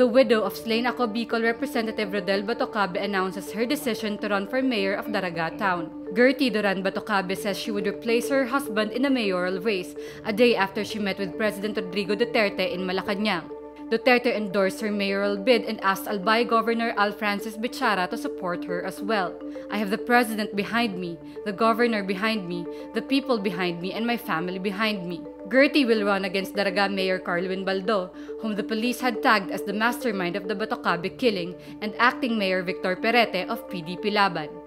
The widow of slain Ako Bicol Representative Rodel Batocabe announces her decision to run for mayor of Daraga Town. Gertie Duran Batocabe says she would replace her husband in a mayoral race a day after she met with President Rodrigo Duterte in Malacanang. Duterte endorsed her mayoral bid and asked Albay Governor Al Francis Bichara to support her as well. I have the president behind me, the governor behind me, the people behind me, and my family behind me. Gertie will run against Daraga Mayor Carlwin Baldo, whom the police had tagged as the mastermind of the Batocabe killing, and acting Mayor Victor Perete of PDP Laban.